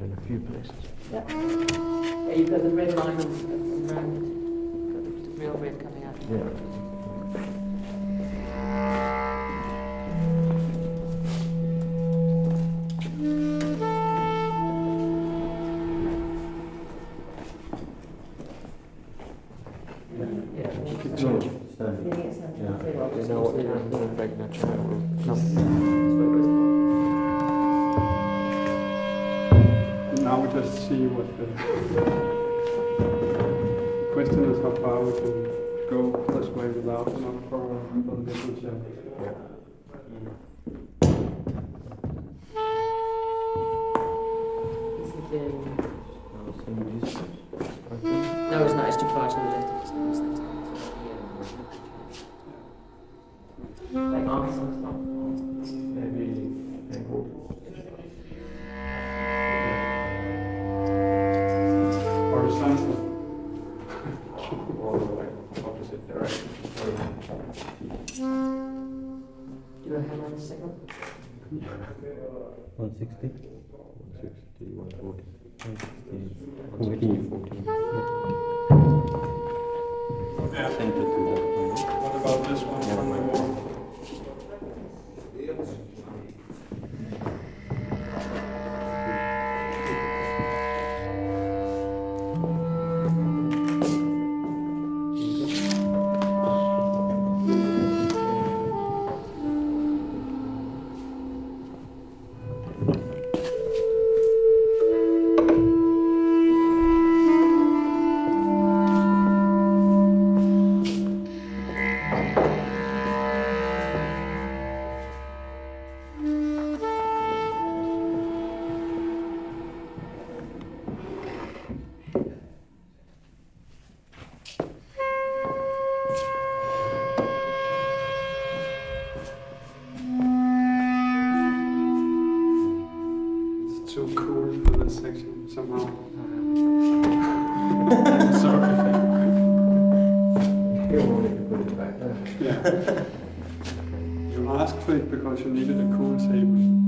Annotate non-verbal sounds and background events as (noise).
let's try it in a few places. Yeah. Yeah, you've got the red line on- around it. Got the real red coming out. Yeah. Yeah. No, Standing. Yeah, it's not- Yeah. very well, you it's know not- what, I'm going back that child will come. Now we just see what the question is, how far we can go this way without, not for, for the distance, yeah. Yeah. Is it, Now, same distance, I. No, it's not, it's too far to the left. Horizontal. All the opposite direction. Do you know how long the second? One sixty. 160, 140. One sixty. 160, 14. Yeah. It's too cool for this section somehow. Sorry. (laughs) You wanted to put it back there. Yeah. You asked for it because you needed a cool table.